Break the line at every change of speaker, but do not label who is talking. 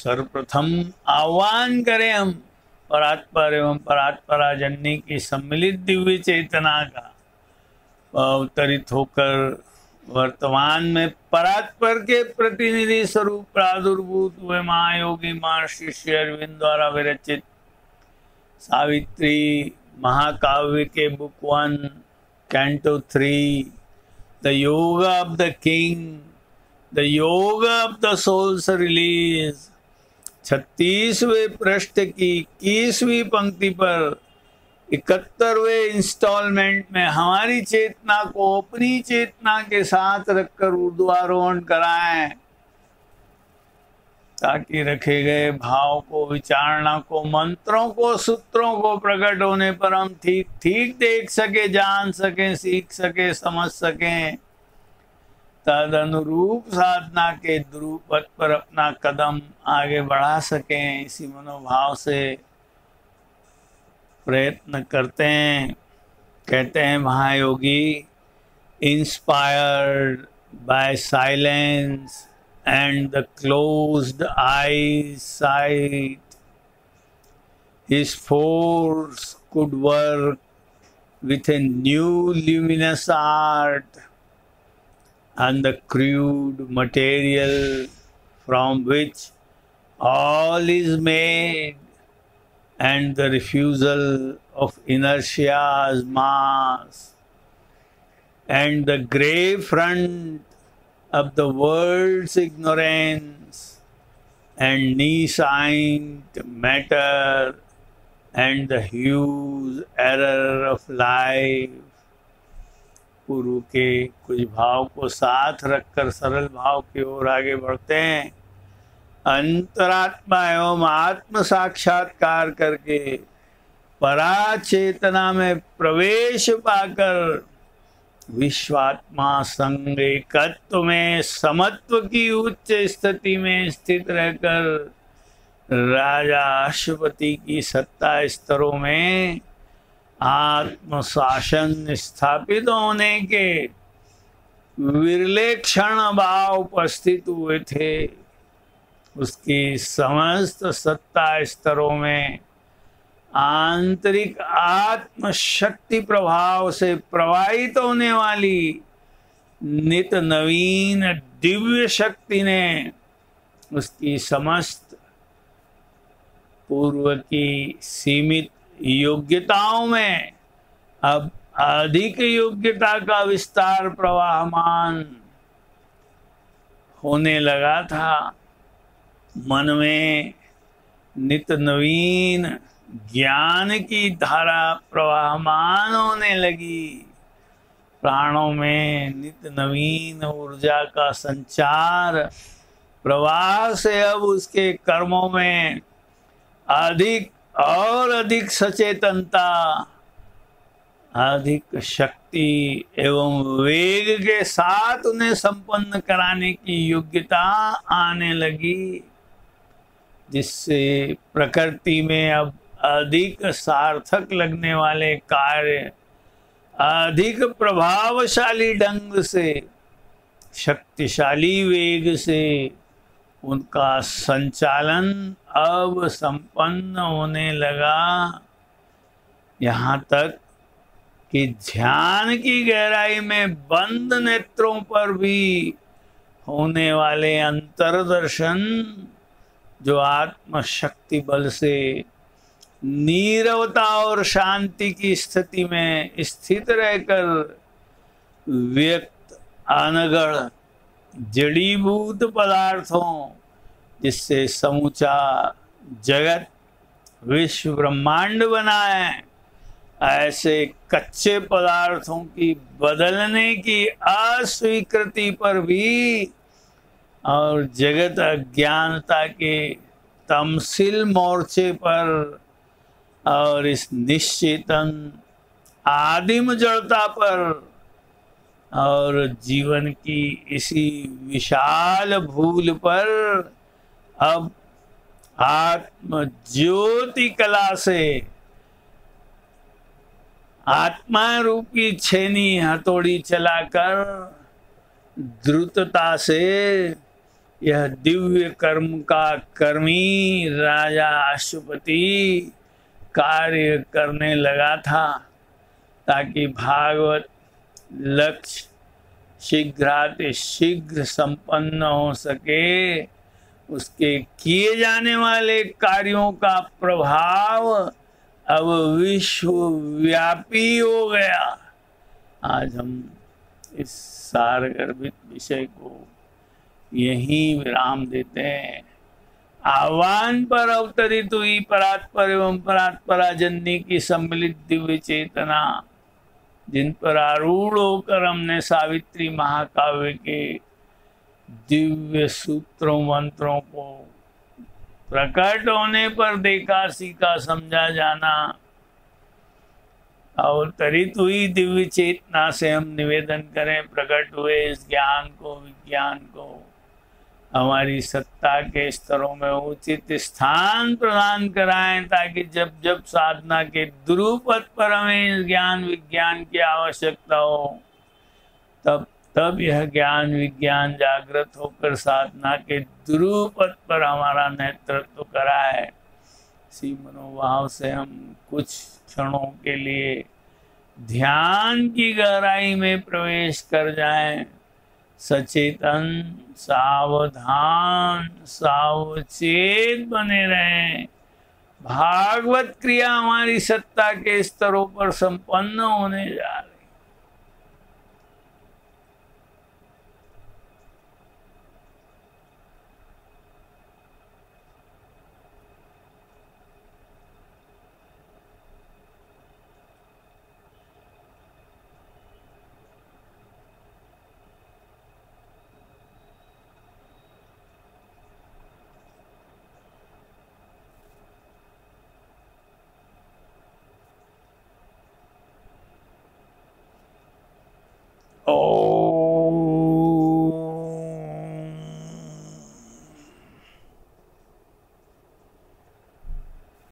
सर्वप्रथम आह्वान करें हम परात्पर एवं परात्परा जननी की सम्मिलित दिव्य चेतना का। अवतरित होकर वर्तमान में परात्पर के प्रतिनिधि स्वरूप प्रादुर्भूत हुए महायोगी महर्षि श्री अरविंद द्वारा विरचित सावित्री महाकाव्य के book one, canto three, the yoga of the king, the yoga of the soul's release छत्तीसवें पृष्ठ की इक्कीसवीं पंक्ति पर इकहत्तरवे इंस्टॉलमेंट में हमारी चेतना को अपनी चेतना के साथ रखकर ऊर्ध्वारोहण कराएँ, ताकि रखे गए भाव को, विचारणा को, मंत्रों को, सूत्रों को प्रकट होने पर हम ठीक ठीक देख सके, जान सके, सीख सके, समझ सकें। तद अनुरूप साधना के ध्रुव पर अपना कदम आगे बढ़ा सकें, इसी मनोभाव से प्रयत्न करते हैं। कहते हैं, महायोगी inspired by silence and the closed eyes, sight, his force could work with a new luminous art and the crude material from which all is made and the refusal of inertia's mass and the grey front of the world's ignorance and nescient matter and the huge error of life गुरु के कुछ भाव को साथ रखकर सरल भाव की ओर आगे बढ़ते हैं। अंतरात्मा एवं आत्म साक्षात्कार करके परा चेतना में प्रवेश पाकर विश्वात्मा संग एकत्व में, समत्व की उच्च स्थिति में स्थित रहकर राजा अशुपति की सत्ता स्तरों में आत्मशासन स्थापित होने के विरले क्षण भाव उपस्थित हुए थे। उसकी समस्त सत्ता स्तरों में आंतरिक आत्मशक्ति प्रभाव से प्रवाहित होने वाली नित नवीन दिव्य शक्ति ने उसकी समस्त पूर्व की सीमित योग्यताओं में। अब अधिक योग्यता का विस्तार प्रवाहमान होने लगा था। मन में नित नवीन ज्ञान की धारा प्रवाहमान होने लगी। प्राणों में नित नवीन ऊर्जा का संचार प्रवाह से अब उसके कर्मों में अधिक और अधिक सचेतनता, अधिक शक्ति एवं वेग के साथ उन्हें संपन्न कराने की योग्यता आने लगी, जिससे प्रकृति में अब अधिक सार्थक लगने वाले कार्य, अधिक प्रभावशाली ढंग से, शक्तिशाली वेग से उनका संचालन अब संपन्न होने लगा। यहाँ तक कि ध्यान की गहराई में बंद नेत्रों पर भी होने वाले अंतरदर्शन, जो आत्म शक्ति बल से नीरवता और शांति की स्थिति में स्थित रहकर व्यक्त अनगढ़ जड़ीभूत पदार्थों, जिससे समूचा जगत विश्व ब्रह्मांड बना है, ऐसे कच्चे पदार्थों की बदलने की अस्वीकृति पर भी और जगत अज्ञानता के तमसिल मोर्चे पर और इस निश्चेतन आदिम जड़ता पर और जीवन की इसी विशाल भूल पर अब आत्म ज्योति कला से आत्मा रूप की छेनी हथौड़ी चलाकर द्रुतता से यह दिव्य कर्म का कर्मी राजा अशुपति कार्य करने लगा था, ताकि भागवत लक्ष्य शीघ्राति शीघ्र संपन्न हो सके। उसके किए जाने वाले कार्यों का प्रभाव अब विश्वव्यापी हो गया। आज हम इस सारगर्भित विषय को यही विराम देते हैं। आह्वान पर अवतरित हुई परात्पर एवं परात्परा जननी की सम्मिलित दिव्य चेतना। जिन पर आरूढ़ होकर हमने सावित्री महाकाव्य के दिव्य सूत्रों, मंत्रों को प्रकट होने पर देखा, सीखा, समझा, जाना और तरित हुई दिव्य चेतना से हम निवेदन करें, प्रकट हुए इस ज्ञान को, विज्ञान को। हमारी सत्ता के स्तरों में उचित स्थान प्रदान कराएँ ताकि जब जब साधना के दुरुपद पर हमें ज्ञान विज्ञान की आवश्यकता हो, तब तब यह ज्ञान विज्ञान जागृत होकर साधना के दुरुपद पर हमारा नेतृत्व कराए। इसी मनोभाव से हम कुछ क्षणों के लिए ध्यान की गहराई में प्रवेश कर जाएँ। सचेतन, सावधान, सावचेत बने रहें। भागवत क्रिया हमारी सत्ता के स्तरों पर संपन्न होने जा